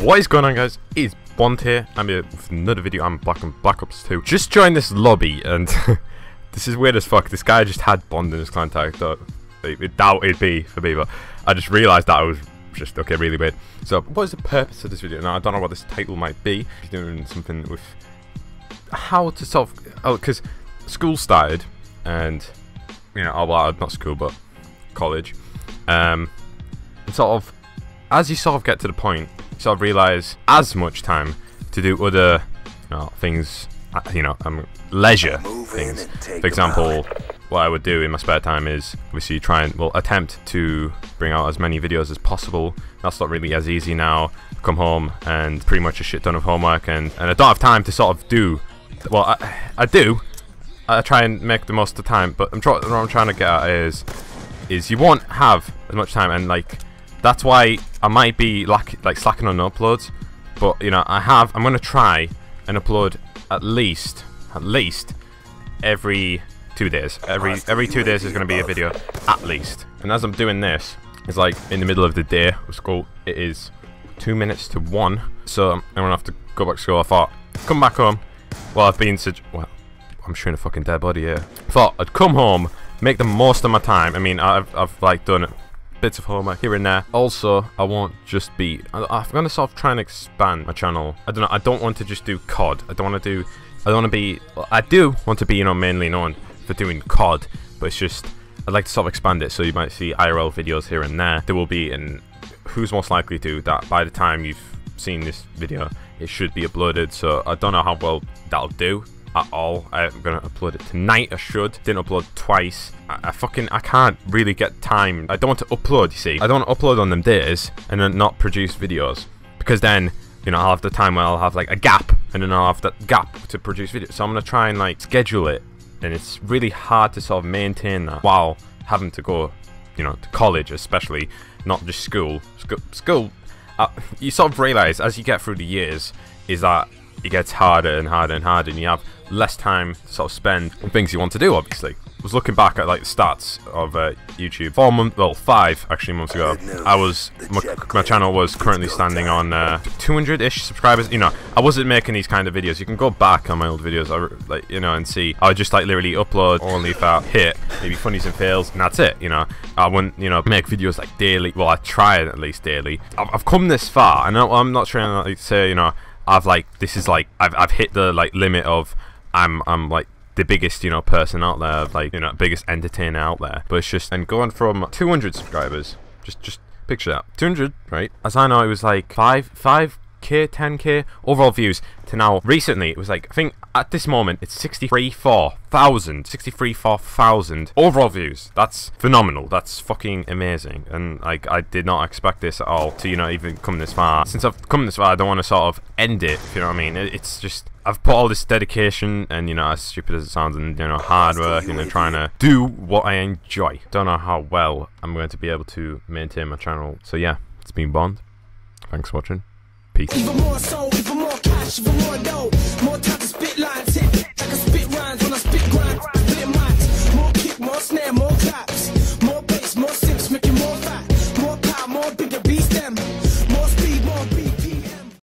What is going on guys? It's Bond here. I'm here with another video. I'm back and Black Ops 2. Just joined this lobby and this is weird as fuck. This guy just had Bond in his tag. It doubt it'd be for me, but I just realised that I was just okay, really weird. So what is the purpose of this video? Now I don't know what this title might be. Doing something with how to solve oh because school started and you know oh well not school but college um sort of as you sort of get to the point of realize as much time to do other you know, things uh, you know um, leisure things for example what I would do in my spare time is obviously try and well attempt to bring out as many videos as possible that's not really as easy now come home and pretty much a shit ton of homework and, and I don't have time to sort of do well, I, I do. I try and make the most of the time, but I'm trying. What I'm trying to get at is, is you won't have as much time, and like that's why I might be lack, like slacking on uploads. But you know, I have. I'm gonna try and upload at least, at least every two days. Every every two days is gonna be a video at least. And as I'm doing this, it's like in the middle of the day of school. It is two minutes to one, so I'm gonna have to go back to school. I thought, come back home well, I've been such. Well, I'm showing a fucking dead body here. Thought I'd come home, make the most of my time. I mean, I've, I've like done bits of homework here and there. Also, I won't just be. I'm gonna sort of try and expand my channel. I don't know. I don't want to just do COD. I don't want to do. I don't want to be. I do want to be, you know, mainly known for doing COD, but it's just. I'd like to sort of expand it so you might see IRL videos here and there. There will be, and who's most likely to that by the time you've seen this video, it should be uploaded. So I don't know how well that'll do at all. I'm gonna upload it tonight. I should. Didn't upload twice. I, I, fucking I can't really get time. I don't want to upload. You see, I don't want to upload on them days and then not produce videos because then you know I'll have the time where I'll have like a gap and then I'll have that gap to produce videos. So I'm gonna try and like schedule it, and it's really hard to sort of maintain that while having to go, you know, to college especially, not just school. School, school uh, you sort of realize as you get through the years is that it gets harder and harder and harder, and you have less time to sort of spend on things you want to do. Obviously, I was looking back at like the stats of uh, YouTube four months, well, five actually months ago. I was my, my channel was currently standing on 200-ish uh, subscribers. You know, I wasn't making these kind of videos. You can go back on my old videos, I, like you know, and see. I would just like literally upload only if I hit maybe funnies and fails, and that's it. You know, I wouldn't you know make videos like daily. Well, I try at least daily. I've, I've come this far, and I'm not trying to like, say you know I've like this is like I've I've hit the like limit of I'm I'm like the biggest you know person out there like you know biggest entertainer out there. But it's just and going from 200 subscribers just just picture that 200 right? As I know it was like 5 5 k 10k overall views to now recently it was like I think at this moment it's 63 4,000 63 4,000 overall views. That's phenomenal. That's fucking amazing. And like I did not expect this at all to you know even come this far. Since I've come this far I don't want to sort of end it if you know what I mean. It's just I've put all this dedication and you know as stupid as it sounds and you know hard work and you know, trying to do what I enjoy. Don't know how well I'm going to be able to maintain my channel. So yeah it's been Bond. Thanks for watching peace